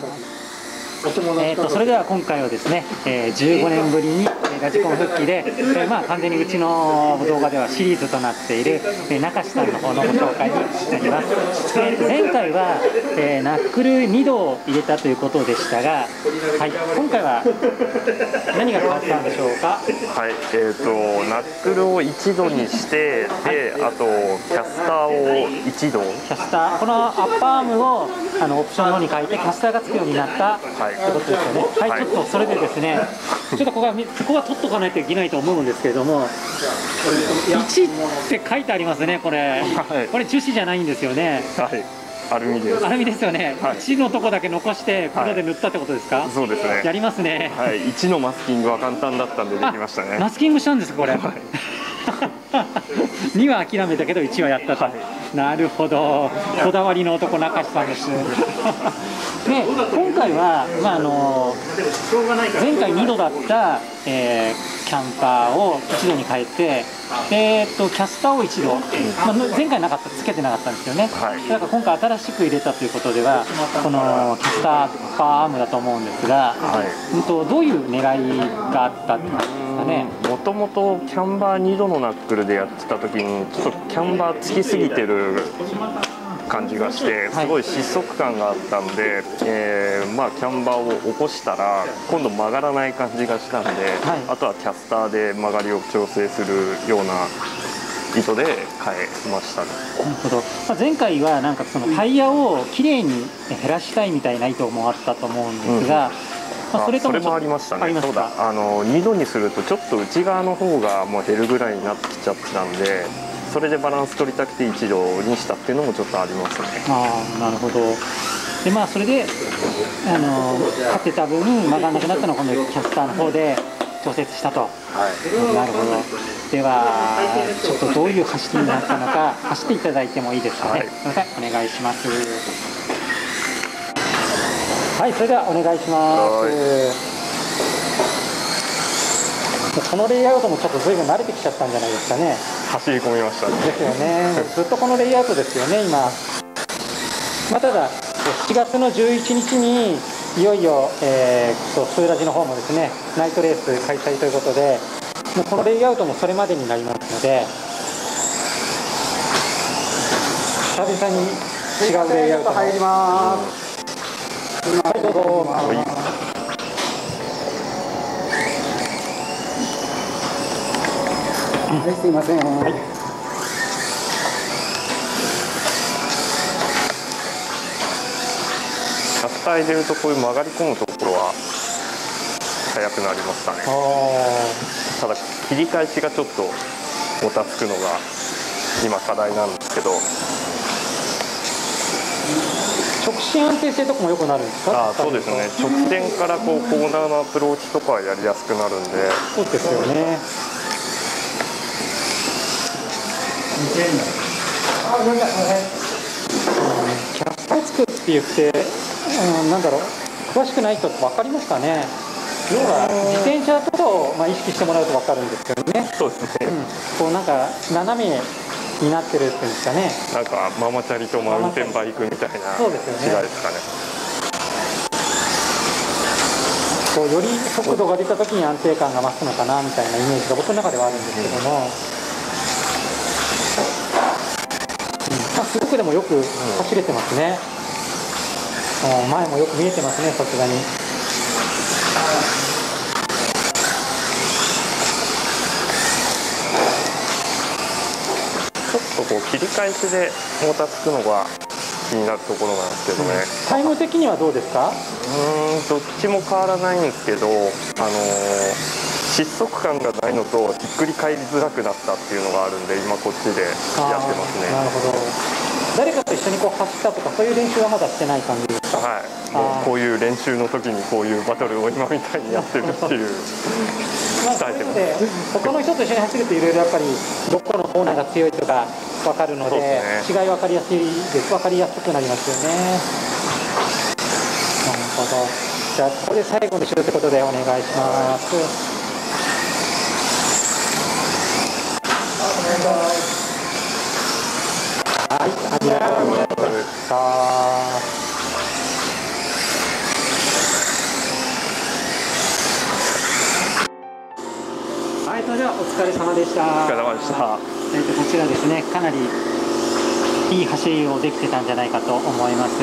Gracias. えー、とそれでは今回はですね、えー、15年ぶりにラジコン復帰で、えーまあ、完全にうちの動画ではシリーズとなっている、えー、中志さんの方のご紹介になります、えー前回は、えーナックル2度を入れたということでしたが、はい、今回は何が変わったんでしょうか？はい、えー、とナックルを1度にしてであとキャスターを1度。キャスター。このアッパーアームをあのオプションの方に書いてキャスターがつくようになったはいってことですよね。はい、はい。ちょっとそれでですね、ちょっとここはみここは取っとかないといけないと思うんですけれども、1って書いてありますね、これ。はい。これ樹脂じゃないんですよね。はい。アルミです。アルミですよね。はい。1のとこだけ残して黒で塗ったってことですか？そうですね。やりますね。はい。1のマスキングは簡単だったんでできましたね。マスキングしたんですかこれ。2は諦めたけど1はやったと、なるほど。こだわりの男中志さんですで今回は、まあ、あの前回2度だった、えーキャンパーを1度に変えてで、えー、とキャスターを1度、まあ、前回なかったつけてなかったんですよね、はい。だから今回新しく入れたということではこのキャスターパーアームだと思うんですが、はい。うんとどういう狙いがあったって感じですかね。もともとキャンバー2度のナックルでやってた時にちょっとキャンバーつきすぎてる感じがしてはい。すごい失速感があったんで、えーまあ、キャンバーを起こしたら今度曲がらない感じがしたんで、あとはキャスターで曲がりを調整するような糸で変えましたね。なるほど、まあ、前回はなんかそのタイヤをきれいに減らしたいみたいな意図もあったと思うんですが、まあ、それともちょっとあありましたね。そうだ。あの2度にするとちょっと内側の方がもう減るぐらいになってきちゃってたんでそれでバランス取りたくて1度にしたっていうのもちょっとありますね。ああなるほど。でまあそれであの勝ってた分曲がらなくなったのを今度キャスターの方で調節したと、なるほど。ではちょっとどういう走りになったのか走っていただいてもいいですかね、はい。すいません。お願いします。はいそれではお願いしますこのレイアウトもちょっと随分慣れてきちゃったんじゃないですかね走り込みましたねですよね、ずっとこのレイアウトですよね、今。まあ、ただ、7月の11日にいよいよ、えー、とスーラジの方もですねナイトレース開催ということで、もうこのレイアウトもそれまでになりますので、久々に違うレイアウト入ります。はい、どうぞ。はい、すいません。はい。キャスター入れるとこういう曲がり込むところは速くなりましたね。あただ切り返しがちょっともたつくのが今課題なんですけど。ー直進安定性とかも良くなるんですか？あそうですね。直線からこうコーナーのアプローチとかはやりやすくなるんで。そうですよね。キャスターつくって言って、うん、なんだろう、詳しくない人って分かりますかね？要は自転車とかを、まあ、意識してもらうと分かるんですけどね。そうですね、こうなんか斜めになってるっていうんですかね。なんかママチャリとマウンテンバイクみたいな違いですかねこうより速度が出た時に安定感が増すのかなみたいなイメージが僕の中ではあるんですけども、うんまあ、すごくでもよく走れてますね、うん前もよく見えてますねさすがに。ちょっとこう切り返しでもたつくのが気になるところなんですけどね、タイム的にはどうですか？うーんどっちも変わらないんですけど、あのー失速感がないのとひっくり返りづらくなったっていうのがあるんで今こっちでやってますね。なるほど誰かと一緒にこう走ったとかそういう練習はまだしてない感じですか？はい。こういう練習の時にこういうバトルを今みたいにやってるっていう。まあ、そういうので他の人と一緒に走るといろいろやっぱりどこのコーナーが強いとか分かるのでそうです違い分かりやすいです。分かりやすくなりますよね。なるほど。じゃあここで最後の週ということでお願いします。はいはい、ありがとうございました。はい、それではお疲れ様でした。お疲れ様でした。えっ、ー、と、こちらですね、かなり。いい走りをできてたんじゃないかと思います、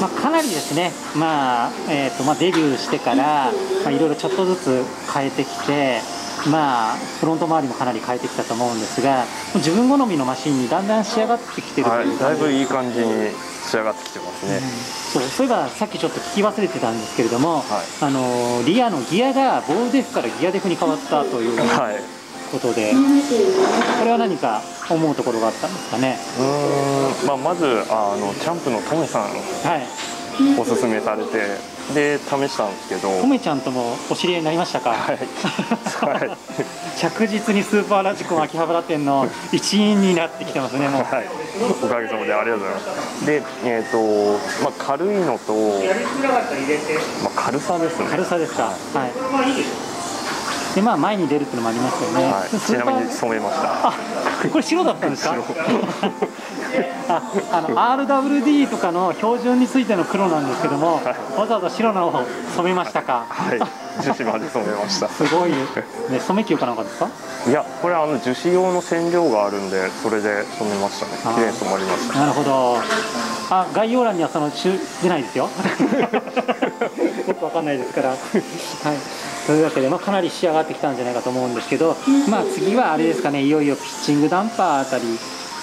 まあ、かなりですね、まあえーとまあ、デビューしてから、まあ、いろいろちょっとずつ変えてきて、まあ、フロント周りもかなり変えてきたと思うんですが、自分好みのマシンにだんだん仕上がってきてるとはいいうだいぶいい感感じに仕上がってきてますね、じそうそういえばさっきちょっと聞き忘れてたんですけれども、はい。あのリアのギアがボールデフからギアデフに変わったというはい。ことで、これは何か思うところがあったんですかね？うーん、まあ、まずあのキャンプのトメさんはい。おすすめされてで試したんですけどとめちゃんともお知り合いになりましたか、はいはい 着実にスーパーラジコン秋葉原店の一員になってきてますね、もう。はい、おかげさまでありがとうございます。で、えっ、と、まあ、軽いのと、まあ、軽さですね。軽さですか、はい。で、まあ、前に出るっていうのもありますよね。はい、ちなみに染めました。あ、これ白だったんですか？あ、あの RWD とかの標準についての黒なんですけども、わざわざ白の方を染めましたか？はい、樹脂まで染めました。すごい、ね、染め球かなんかですか？いや、これあの樹脂用の染料があるんで、それで染めましたね。綺麗に染まりました。なるほど。あ、概要欄にはその中出ないですよ。ないですから。はい。というわけで、まあ、かなり仕上がってきたんじゃないかと思うんですけど、まあ、次はあれですかね、いよいよピッチングダンパーあたり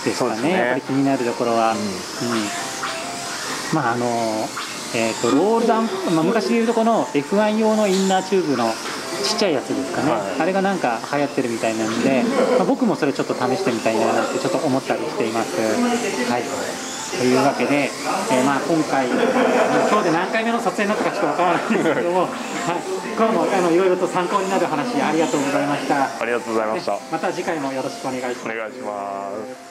ですかね、ねやっぱり気になるところは。うんまああのえー、とロールダン、まあ、昔でいうとこの F1 用のインナーチューブのちっちゃいやつですかね、はいあれがなんか流行ってるみたいなんで、まあ、僕もそれちょっと試してみたいななんてちょっと思ったりしています。はいというわけで、えーまあ、今回、今日で何回目の撮影になったかちょっとわからないんですけども、はい、今日もあのいろいろと参考になる話ありがとうございました。ありがとうございました。また次回もよろしくお願いしますお。願いします。